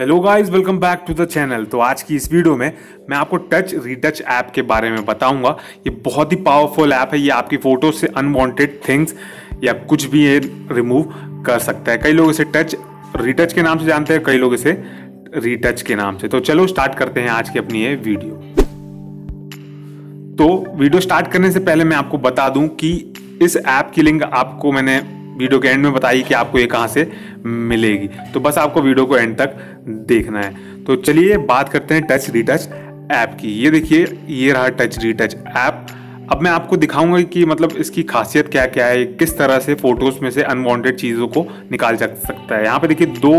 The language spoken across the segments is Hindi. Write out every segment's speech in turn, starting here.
Hello guys welcome back to the channel तो आज की इस वीडियो में मैं आपको टच रीटच ऐप के बारे में बताऊँगा। ये बहुत ही पावरफुल ऐप है। ये आपकी फ़ोटो से अनवांटेड थिंग्स या कुछ भी ये रिमूव कर सकता है। कई लोग इसे टच रीटच के नाम से जानते हैं, कई लोग इसे रीटच के नाम से। तो चलो स्टार्ट करते हैं आज की अपनी ये वीडियो तो वीडियो स्टार्ट करने से पहले मैं आपको बता दूँ कि इस ऐप की लिंक आपको मैंने वीडियो के एंड में बताई कि आपको ये कहाँ से मिलेगी। तो बस आपको वीडियो को एंड तक देखना है। तो चलिए बात करते हैं टच रीटच ऐप की। ये देखिए, ये रहा टच रीटच ऐप अब मैं आपको दिखाऊँगा कि मतलब इसकी खासियत क्या क्या है, किस तरह से फ़ोटोज़ में से अनवांटेड चीज़ों को निकाल जा सकता है। यहाँ पे देखिए दो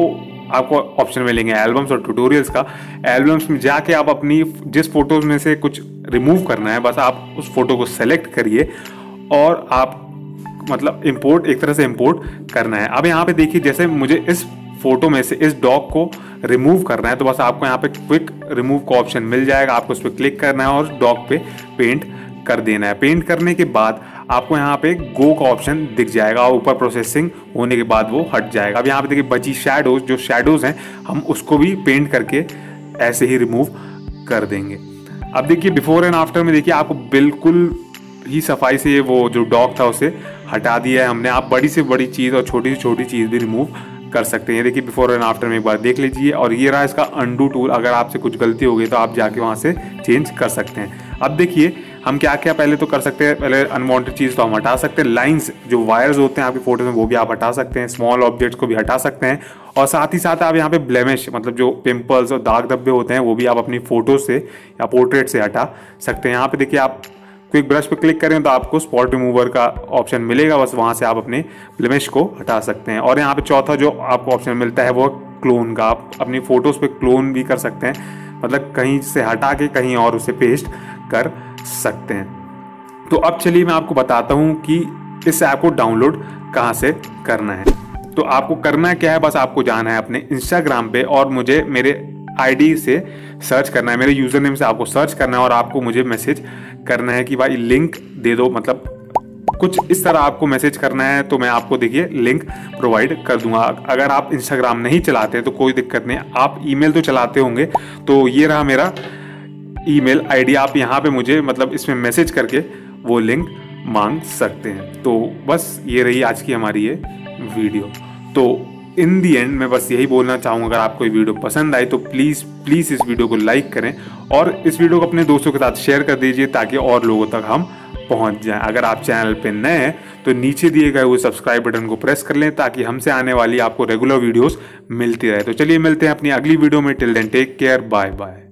आपको ऑप्शन मिलेंगे एल्बम्स और ट्यूटोरियल्स का। एल्बम्स में जाके आप अपनी, जिस फ़ोटोज़ में से कुछ रिमूव करना है, बस आप उस फ़ोटो को सेलेक्ट करिए और आप मतलब इम्पोर्ट एक तरह से इम्पोर्ट करना है। अब यहाँ पे देखिए, जैसे मुझे इस फ़ोटो में से, इस डॉग को रिमूव करना है तो बस आपको यहाँ पे क्विक रिमूव का ऑप्शन मिल जाएगा। आपको उस पर क्लिक करना है और डॉग पे पेंट कर देना है। पेंट करने के बाद आपको यहाँ पे गो का ऑप्शन दिख जाएगा और ऊपर प्रोसेसिंग होने के बाद वो हट जाएगा। अब यहाँ पे देखिए, बची शेडोज जो शेडोज हैं, हम उसको भी पेंट करके ऐसे ही रिमूव कर देंगे। अब देखिए बिफोर एंड आफ्टर में देखिए, आपको बिल्कुल ही सफ़ाई से वो जो डॉग था उसे हटा दिया है हमने। आप बड़ी से बड़ी चीज़ और छोटी से छोटी चीज़ भी रिमूव कर सकते हैं। देखिए बिफोर एंड आफ्टर में एक बार देख लीजिए। और ये रहा इसका अंडू टूल अगर आपसे कुछ गलती हो गई तो आप जाके वहाँ से चेंज कर सकते हैं। अब देखिए, हम क्या क्या पहले तो कर सकते हैं। पहले अनवांटेड चीज़ तो हम हटा सकते हैं। लाइंस जो वायर्स होते हैं आपकी फ़ोटो में, वो भी आप हटा सकते हैं। स्मॉल ऑब्जेक्ट्स को भी हटा सकते हैं। और साथ ही साथ आप यहाँ पे ब्लेमिश मतलब जो पिंपल्स और दाग धब्बे होते हैं, वो भी आप अपनी फ़ोटो से या पोर्ट्रेट से हटा सकते हैं। यहाँ पे देखिए आप क्विक ब्रश पे क्लिक करें तो आपको स्पॉट रिमूवर का ऑप्शन मिलेगा। बस वहाँ से आप अपने ब्लेमिश को हटा सकते हैं। और यहाँ पे चौथा जो आपको ऑप्शन मिलता है वो क्लोन का। आप अपनी फ़ोटोज़ पे क्लोन भी कर सकते हैं। मतलब कहीं से हटा के कहीं और उसे पेस्ट कर सकते हैं। तो अब चलिए मैं आपको बताता हूँ कि इस ऐप को डाउनलोड कहाँ से करना है। तो आपको करना क्या है? बस आपको जाना है अपने इंस्टाग्राम पे और मुझे मेरे आईडी से सर्च करना है। मेरे यूज़र नेम से आपको सर्च करना है और आपको मुझे मैसेज करना है कि भाई लिंक दे दो मतलब कुछ इस तरह आपको मैसेज करना है तो मैं आपको देखिए लिंक प्रोवाइड कर दूँगा। अगर आप इंस्टाग्राम नहीं चलाते तो कोई दिक्कत नहीं। आप ईमेल तो चलाते होंगे तो ये रहा मेरा ईमेल आईडी आप यहाँ पे मुझे मतलब इसमें मैसेज करके वो लिंक मांग सकते हैं। तो बस ये रही आज की हमारी ये वीडियो तो इन दी एंड मैं बस यही बोलना चाहूँगा, अगर आपको ये वीडियो पसंद आए तो प्लीज़ प्लीज़ इस वीडियो को लाइक करें और इस वीडियो को अपने दोस्तों के साथ शेयर कर दीजिए ताकि और लोगों तक हम पहुँच जाएँ। अगर आप चैनल पे नए हैं तो नीचे दिए गए हुए सब्सक्राइब बटन को प्रेस कर लें ताकि हमसे आने वाली आपको रेगुलर वीडियोज़ मिलती रहे। तो चलिए मिलते हैं अपनी अगली वीडियो में। Till then take care bye bye